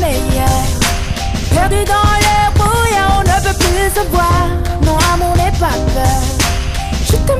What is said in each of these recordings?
Perdu dans les brouillard, on ne peut plus se voir. Non, amour n'est pas peur. Je te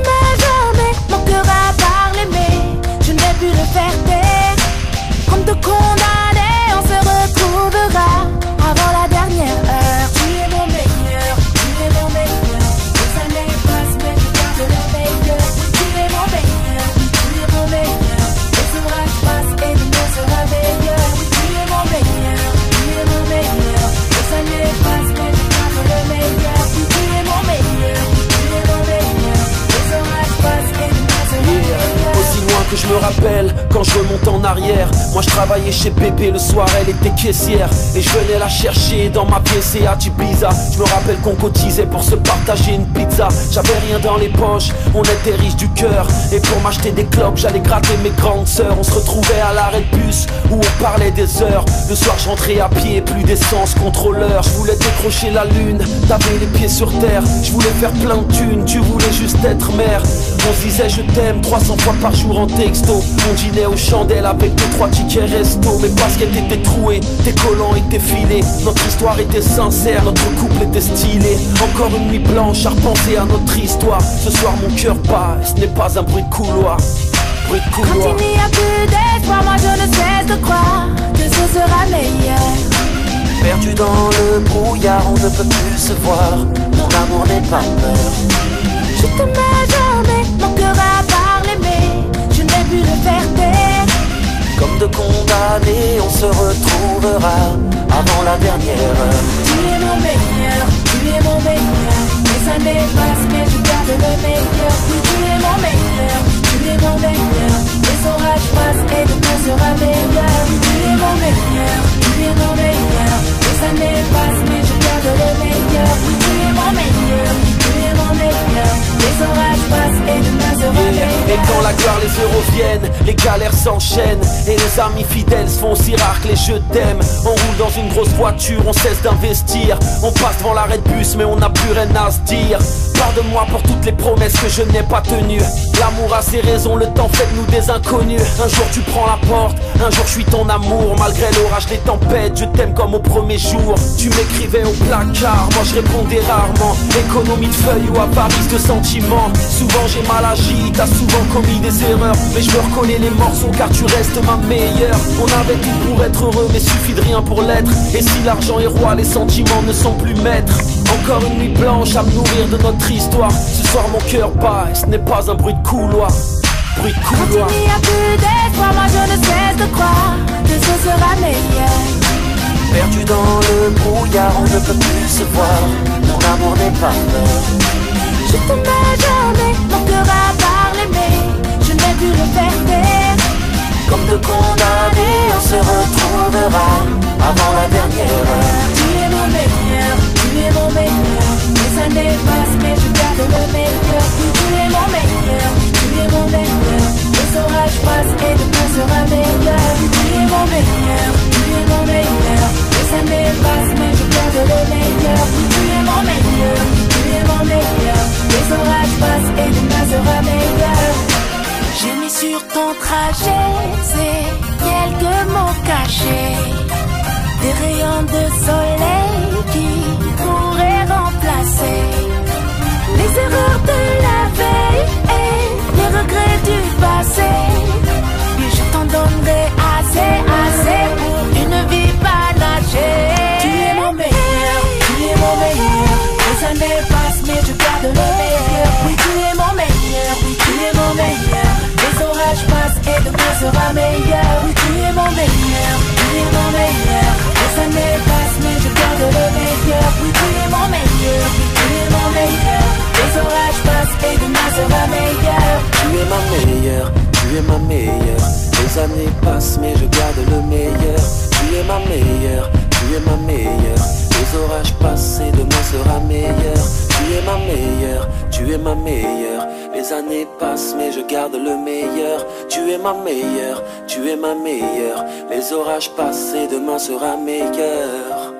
me rappelle, quand je remonte en arrière, moi je travaillais chez Pépé le soir, elle était caissière. Et je venais la chercher dans ma pièce et à Ibiza. Je me rappelle qu'on cotisait pour se partager une pizza. J'avais rien dans les poches, on était riches du cœur. Et pour m'acheter des clopes, j'allais gratter mes grandes sœurs. On se retrouvait à l'arrêt de bus où on parlait des heures. Le soir, je rentrais à pied, plus d'essence, contrôleur. Je voulais décrocher la lune, t'avais les pieds sur terre. Je voulais faire plein de thunes, tu voulais juste être mère. On disait je t'aime 300 fois par jour en texto. On dînait aux chandelles avec deux trois tickets resto. Mes baskets étaient trouées, tes collants étaient filés. Notre histoire était sincère, notre couple était stylé. Encore une nuit blanche à repenser à notre histoire. Ce soir mon cœur bat, et ce n'est pas un bruit de couloir. Bruit de Quand couloir. il n'y a plus d'espoir, moi je ne cesse de croire que ce sera meilleur. Perdu dans le brouillard, on ne peut plus se voir. Mon amour n'est pas peur. Je t'aimais jamais, on se retrouvera avant la dernière heure. Et quand la gloire, les euros viennent, les galères s'enchaînent. Et les amis fidèles se font aussi rares que les jeux t'aiment. On roule dans une grosse voiture, on cesse d'investir. On passe devant l'arrêt de bus mais on n'a plus rien à se dire Pardonne-moi pour toutes les promesses que je n'ai pas tenues. L'amour a ses raisons, le temps fait de nous des inconnus. Un jour tu prends la porte, un jour je suis ton amour. Malgré l'orage, les tempêtes, je t'aime comme au premier jour. Tu m'écrivais au placard, moi je répondais rarement. Économie de feuilles ou avarice de sentiments. Souvent j'ai mal agi, t'as souvent commis des erreurs. Mais je me reconnais les morceaux car tu restes ma meilleure. On avait tout pour être heureux mais suffit de rien pour l'être. Et si l'argent est roi, les sentiments ne sont plus maîtres Encore une nuit blanche à me nourrir de notre histoire. Ce soir mon cœur bat et ce n'est pas un bruit de couloir. Bruit de Quand couloir. il n'y a plus d'espoir, moi je ne cesse de croire que ce sera meilleur. Perdu dans le brouillard, on ne peut plus se voir. Mon amour n'est pas mort et demain sera meilleur. Tu es ma meilleure, tu es ma meilleure. Les années passent, mais je garde le meilleur. Tu es ma meilleure, tu es ma meilleure. Les orages passent et demain sera meilleur. Tu es ma meilleure, tu es ma meilleure. Les années passent, mais je garde le meilleur. Tu es ma meilleure, tu es ma meilleure. Les orages passent et demain sera meilleur.